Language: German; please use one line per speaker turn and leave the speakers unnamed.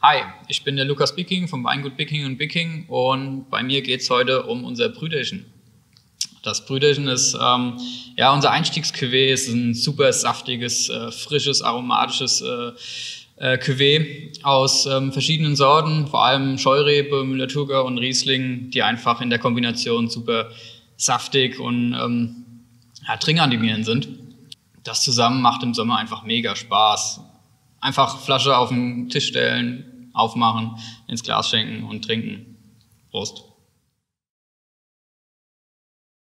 Hi, ich bin der Lukas Bicking vom Weingut Bicking und Bicking und bei mir geht es heute um unser Brüderchen. Das Brüderchen ist ähm, ja unser Einstiegscuvée, ist ein super saftiges, äh, frisches, aromatisches äh, äh, Cuvée aus ähm, verschiedenen Sorten, vor allem Scheurebe, Müller-Thurgau und Riesling, die einfach in der Kombination super saftig und ähm, ja, trinkanimierend sind. Das zusammen macht im Sommer einfach mega Spaß. Einfach Flasche auf den Tisch stellen, aufmachen, ins Glas schenken und trinken. Prost.